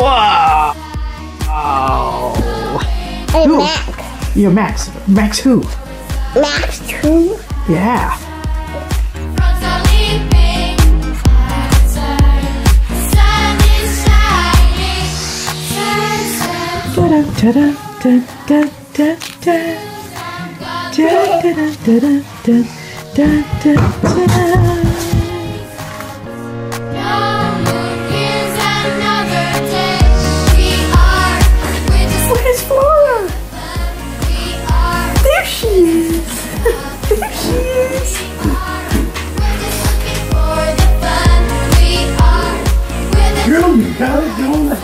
Wow! Oh. Hey. Max. Yeah, Max. Max who? Max who? Yeah. she is. there she is. Girl, you gotta go